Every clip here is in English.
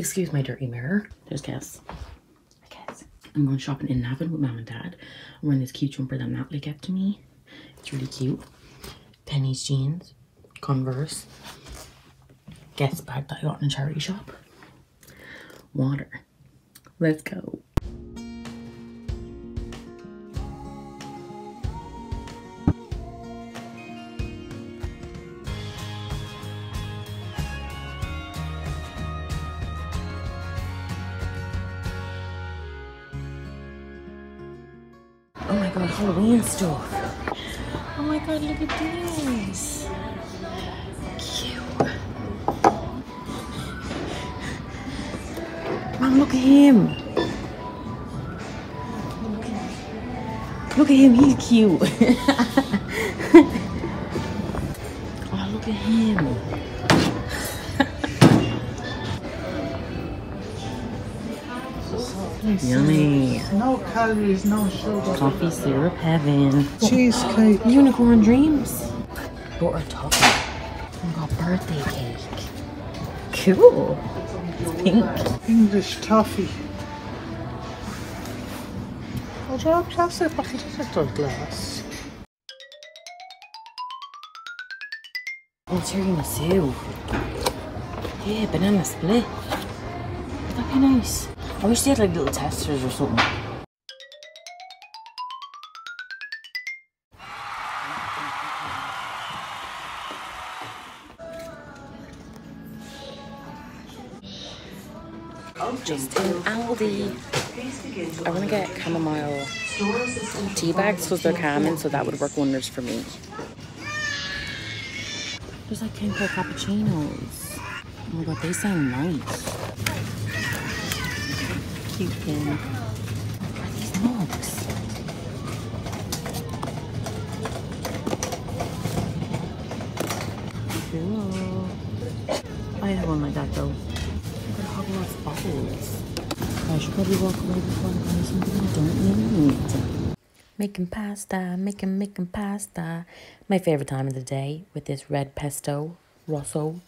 Excuse my dirty mirror. There's Cass. Cass. I'm going shopping in Navan with mom and dad. I'm wearing this cute jumper that Natalie gave to me. It's really cute. Penneys jeans, Converse, Guess bag that I got in a charity shop, water. Let's go. My god, Halloween stuff. Oh my god, look at this. Cute. Mom, look at him. Look at him, he's cute. oh, look at him. Yummy. No calories, no sugar. Coffee syrup heaven. Cheesecake. Unicorn dreams. Butter toffee. Oh my god, birthday cake. Cool. It's pink. English toffee. Oh, have plastic bottle detector glass? Oh, tiramisu. Yeah, banana split. That'd that be nice? I wish they had like little testers or something. Just in Aldi. I want to get chamomile tea bags because they're calming, so that would work wonders for me. There's like Kenco cappuccinos. Oh my god, they sound nice. Cute. I have one like that though. Hogwarts. I should probably walk away before I buy something I don't need. Making pasta, making, making pasta. My favorite time of the day with this red pesto rosso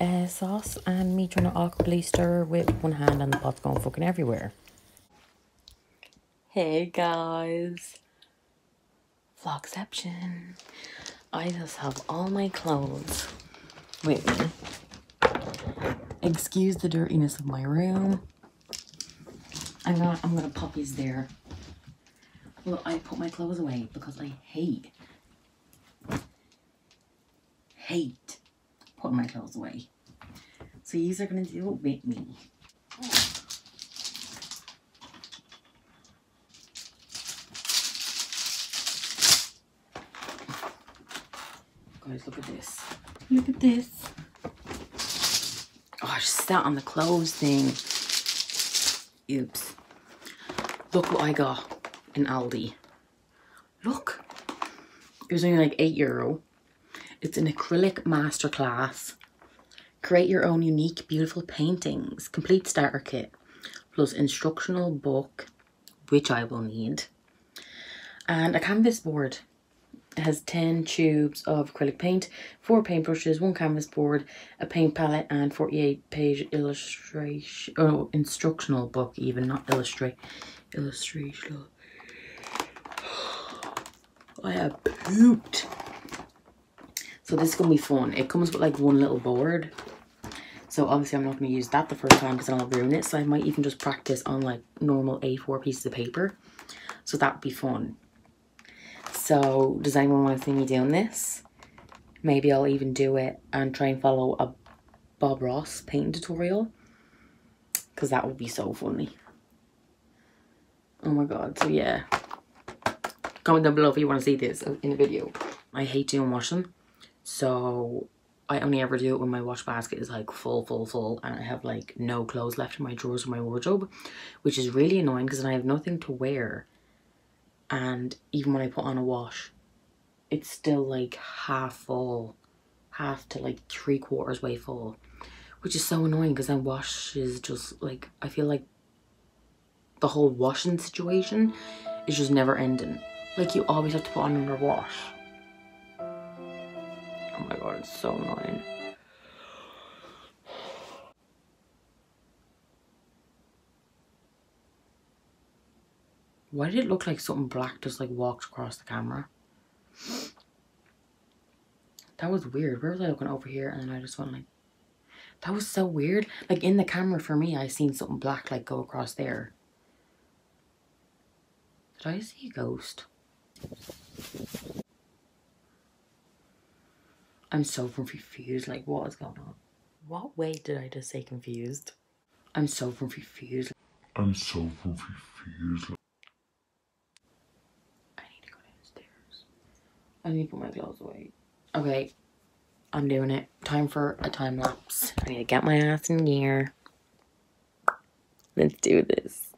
uh, sauce and me trying to awkwardly stir with one hand and the pot's going fucking everywhere. Hey guys. Vlogception. I just have all my clothes with me. Excuse the dirtiness of my room. I'm gonna, I'm gonna pop these there. Well, I put my clothes away because I hate, hate putting my clothes away. So these are gonna do it with me. Guys, look at this. Look at this. Oh, I just sat on the clothes thing. Oops. Look what I got in Aldi. Look. It was only like 8 euro. It's an acrylic masterclass. Create your own unique, beautiful paintings. Complete starter kit. Plus instructional book, which I will need. And a canvas board. It has 10 tubes of acrylic paint, 4 paintbrushes, 1 canvas board, a paint palette and 48 page illustration, oh, instructional book even, not illustrate, illustration. I have pooped. So this is going to be fun. It comes with like one little board. So obviously I'm not going to use that the first time because I'll ruin it. So I might even just practice on like normal A4 pieces of paper. So that would be fun. So does anyone want to see me doing this? Maybe I'll even do it and try and follow a Bob Ross painting tutorial. Because that would be so funny. Oh my god, so yeah. Comment down below if you want to see this in a video. I hate doing washing. So I only ever do it when my wash basket is like full, full, full. And I have like no clothes left in my drawers or my wardrobe. Which is really annoying because then I have nothing to wear and even when I put on a wash it's still like half full half to like three quarters way full which is so annoying because then wash is just like I feel like the whole washing situation is just never ending like you always have to put on another wash Oh my god, it's so annoying. Why did it look like something black just like walked across the camera? That was weird. Where was I looking over here? And then I just went like, that was so weird. Like in the camera for me, I seen something black like go across there. Did I see a ghost? I'm so confused. Like, what is going on? What way did I just say confused? I'm so confused. I'm so confused. I need to go downstairs. I need to put my clothes away. Okay, I'm doing it. Time for a time lapse. I need to get my ass in gear. Let's do this.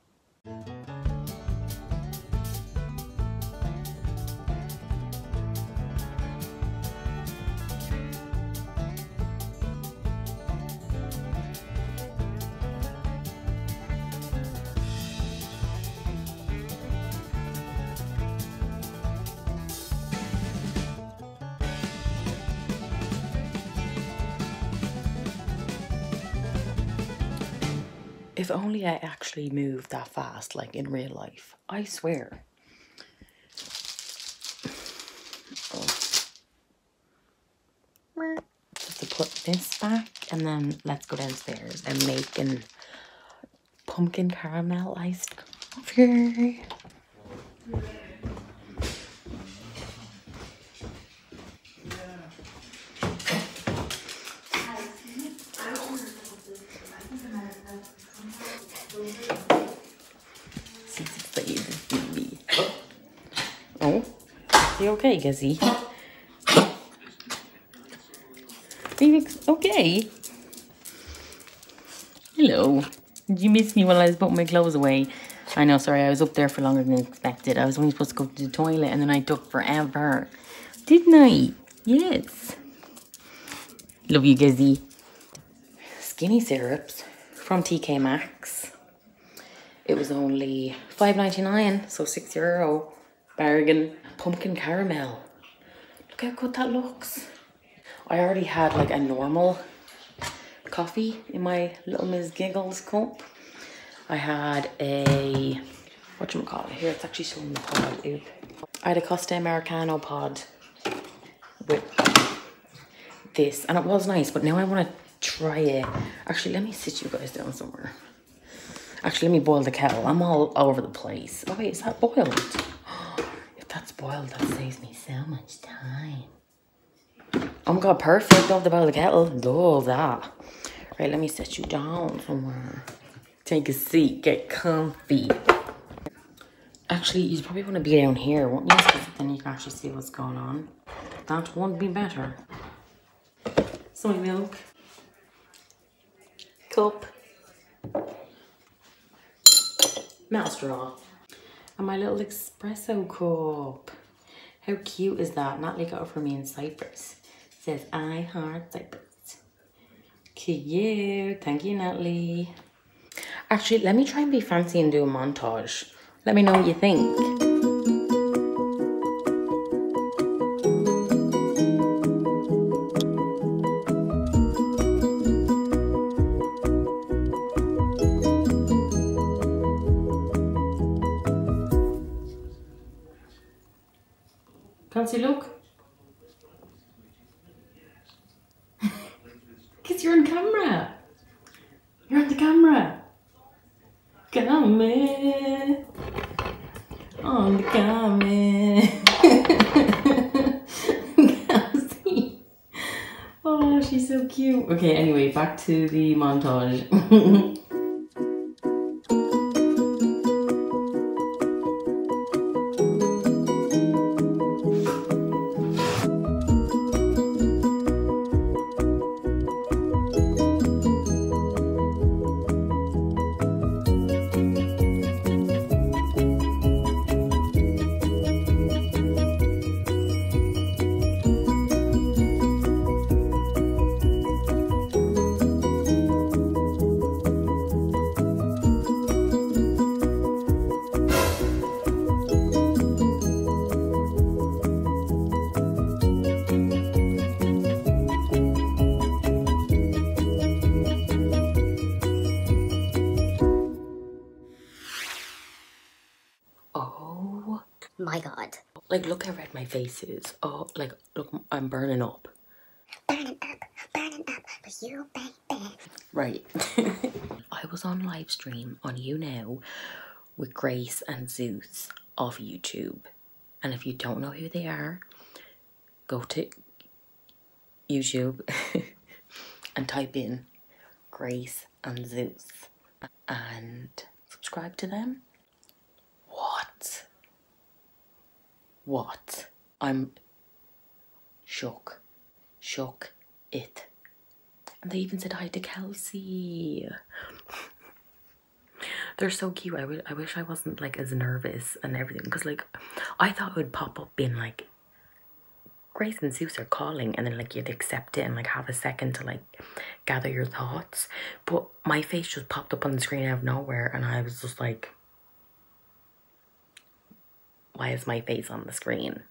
If only I actually moved that fast, like in real life. I swear. Oh. Just to put this back, and then let's go downstairs and make an pumpkin caramel iced coffee. You okay, Gizzy? Are you okay? Hello. Did you miss me while I was putting my clothes away? I know, sorry, I was up there for longer than expected. I was only supposed to go to the toilet and then I took forever. Didn't I? Yes. Love you, Gizzy. Skinny syrups from TK Maxx. It was only five ninety nine, so six euro. Bargain. Pumpkin caramel. Look how good that looks. I already had like a normal coffee in my little Ms. Giggles cup. I had a what you call it here. It's actually showing the pod. I had a Costa Americano pod with this, and it was nice. But now I want to try it. Actually, let me sit you guys down somewhere. Actually, let me boil the kettle. I'm all over the place. Oh wait, is that boiled? That's boiled, that saves me so much time. Oh my god, perfect. Don't have to boil the kettle. Love that. Right, let me set you down somewhere. Take a seat, get comfy. Actually, you probably want to be down here, won't you? then you can actually see what's going on. That won't be better. Soy milk. Cup. Mouth straw. And my little espresso cup. How cute is that? Natalie got it for me in Cyprus. It says, I heart Cyprus. Cute. Thank you, Natalie. Actually, let me try and be fancy and do a montage. Let me know what you think. Because you're on camera. You're on the camera. Camera. On the camera. Oh, she's so cute. Okay, anyway, back to the montage. Like, look how red my face is. Oh, like, look, I'm burning up. Burning up, burning up for you, baby. Right. I was on live stream on YouNow with Grace and Zeus off YouTube. And if you don't know who they are, go to YouTube and type in Grace and Zeus and subscribe to them. What? What? I'm shook. Shook it. And they even said hi to Kelsey. They're so cute. I I wish I wasn't like as nervous and everything because like I thought it would pop up being like Grace and Zeus are calling and then like you'd accept it and like have a second to like gather your thoughts. But my face just popped up on the screen out of nowhere and I was just like why is my face on the screen?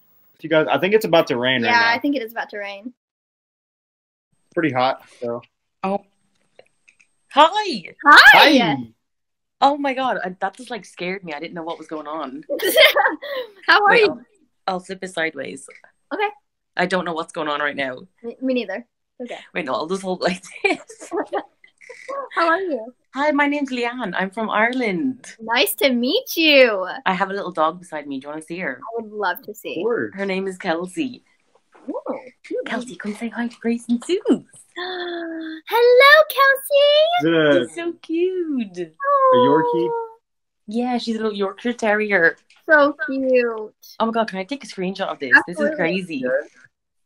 You guys, I think it's about to rain Yeah, right I think it is about to rain. Pretty hot. So. Oh. Hi! Hi. Oh my god, I, that just like scared me. I didn't know what was going on. How are Wait, you? I'll, I'll flip it sideways. Okay. I don't know what's going on right now. Me, me neither. Okay. Wait, no, I'll just hold like this. How are you? Hi, my name's Leanne. I'm from Ireland. Nice to meet you. I I have a little dog beside me. Do you want to see her? I would love to see. Word. Her name is Kelsey. Ooh. Kelsey, come say hi to Grace and Zeus. Hello, Kelsey. Is She's so cute. a Yorkie? Yeah, she's a little Yorkshire Terrier. So cute. Oh my god, can I take a screenshot of this? This is crazy.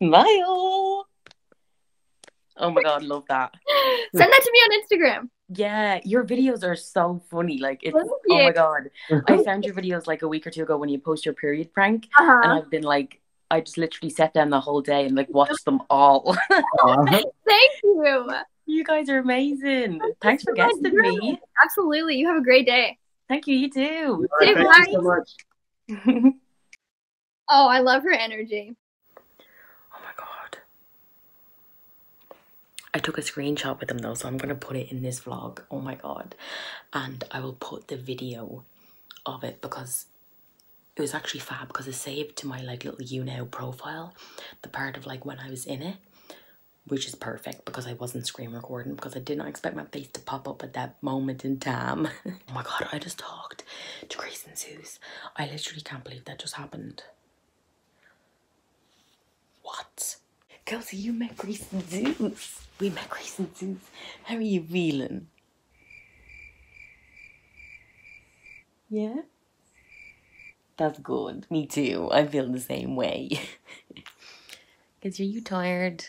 Smile. Oh my god, love that. Send that to me on Instagram. Yeah, your videos are so funny. Like it's Thank oh my god. I found your videos like a week or two ago when you post your period prank and Uh-huh. I've been like I just literally sat down the whole day and like watched them all. Thank you. you guys are amazing. Thanks for so much. guesting me. Absolutely. You have a great day. Thank you, you too. All right, thank you so much. Oh, I love her energy. Oh my god. I took a screenshot with them though, so I'm gonna put it in this vlog. Oh my god. And I will put the video of it because it was actually fab because it's saved to my like little YouNow profile, the part of like when I was in it. Which is perfect because I wasn't screen recording because I did not expect my face to pop up at that moment in time. oh my god, I just talked to Grace and Zeus. I literally can't believe that just happened. What? Kelsey, you met Grace and Zeus. We met Grace and Zeus. How are you feeling? Yeah? That's good. Me too. I feel the same way. Because are you tired? Do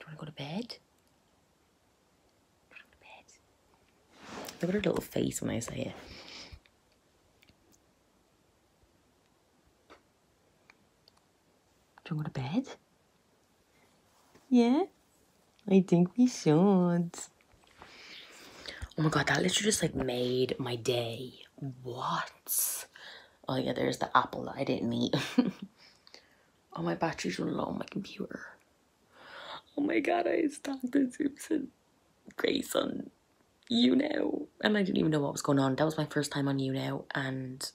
you want to go to bed? Do you want to go to bed? Look at her little face when I say it. Do you want to go to bed? Yeah? I think we should. Oh my god, that literally just like made my day. What? Oh yeah, there's the apple that I didn't eat. oh, my battery's running low on my computer. Oh my god, I stopped the Zeus and Grace on YouNow. And I didn't even know what was going on. That was my first time on YouNow, and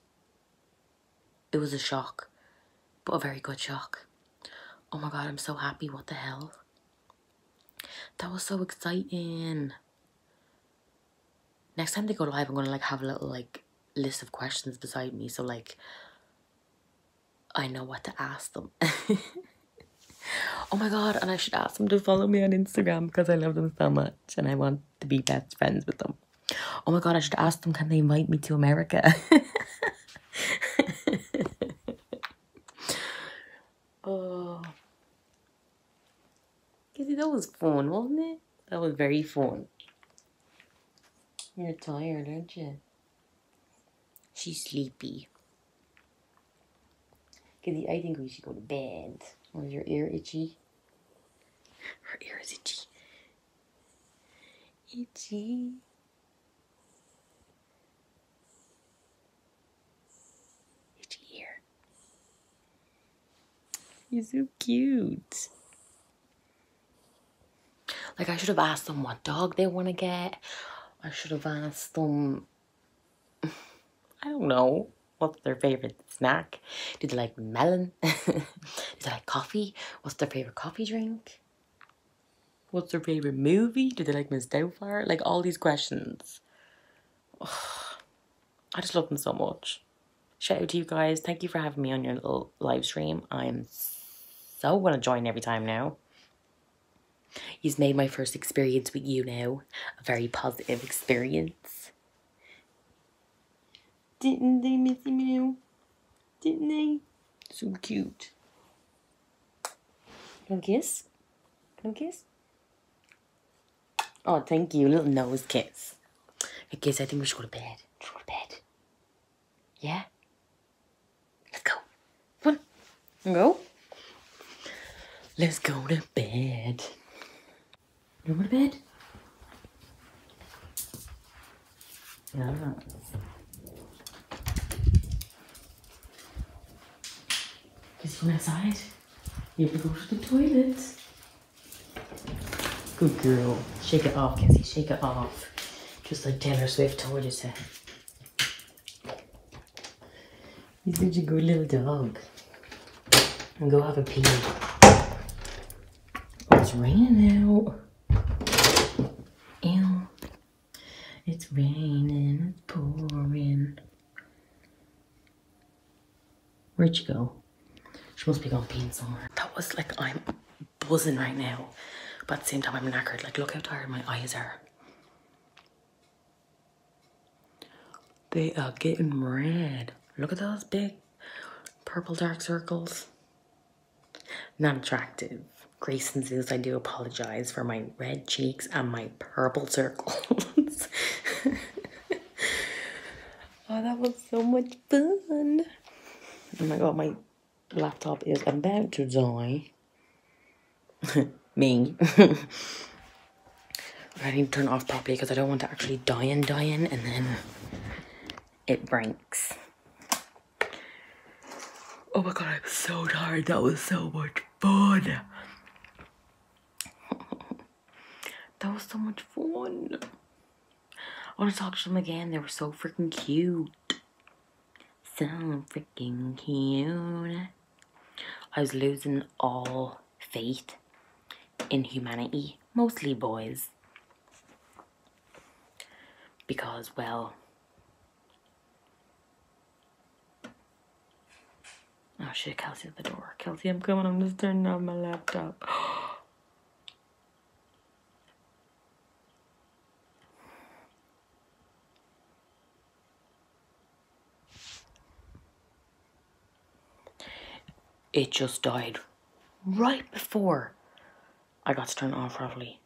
it was a shock. But a very good shock. Oh my god, I'm so happy. What the hell? That was so exciting. Next time they go live, I'm gonna like have a little like list of questions beside me so like I know what to ask them. oh my god, and I should ask them to follow me on Instagram because I love them so much and I want to be best friends with them. Oh my god, I should ask them can they invite me to America? oh. Kizzy, that was fun, wasn't it? That was very fun. You're tired, aren't you? She's sleepy. Kizzy, I think we should go to bed. Or is your ear itchy? Her ear is itchy. Itchy. Itchy ear. You're so cute. Like, I should have asked them what dog they want to get. I should have asked them. I don't know. What's their favorite snack? Do they like melon? Do they like coffee? What's their favorite coffee drink? What's their favorite movie? Do they like Miss Doubtfire? Like all these questions. I just love them so much. Shout out to you guys. Thank you for having me on your little live stream. I'm so gonna join every time now. You've made my first experience with YouNow a very positive experience. Didn't they, Missy Meow? Didn't they? So cute. I kiss? I kiss? Oh, thank you. Little nose kiss. I guess I think we should go to bed. Should go to bed? Yeah? Let's go. Come on. Go. Let's go to bed. You want to bed? Yeah. You went outside. You have to go to the toilet. Good girl. Shake it off, Cassie. Shake it off. Just like Taylor Swift told you to. You're such a good little dog. And go have a pee. Oh, it's raining out. Ew. It's raining, it's pouring. She go? She must be gone peeing somewhere. That was like, I'm buzzing right now. But at the same time, I'm knackered. Like, look how tired my eyes are. They are getting red. Look at those big purple dark circles. Not attractive. Grace and Zeus, I do apologize for my red cheeks and my purple circles. oh, that was so much fun. Oh my god, my laptop is about to die. Me. I need to turn it off properly because I don't want to actually die and die in and then it breaks. Oh my god, I'm so tired. That was so much fun. that was so much fun. I want to talk to them again. They were so freaking cute. So freaking cute. I was losing all faith in humanity, mostly boys. Because, well, oh shit, Kelsey at the door. Kelsey, I'm coming, I'm just turning on my laptop. It just died right before I got to turn it on properly.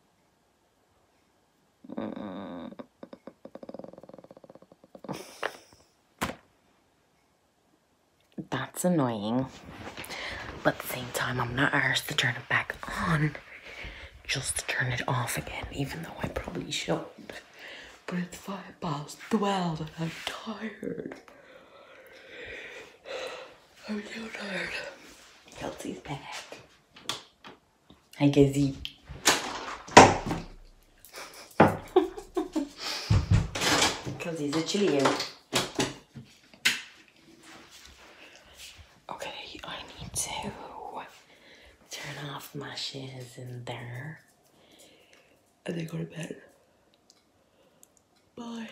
That's annoying. But at the same time, I'm not arsed to turn it back on. Just to turn it off again, even though I probably shouldn't. But it's five past twelve and I'm tired. I'm so tired. Kelsey's back. Hi, Gizzy. Kelsey's a chilly. Okay, I need to turn off my shiz in there and then go to bed. Bye.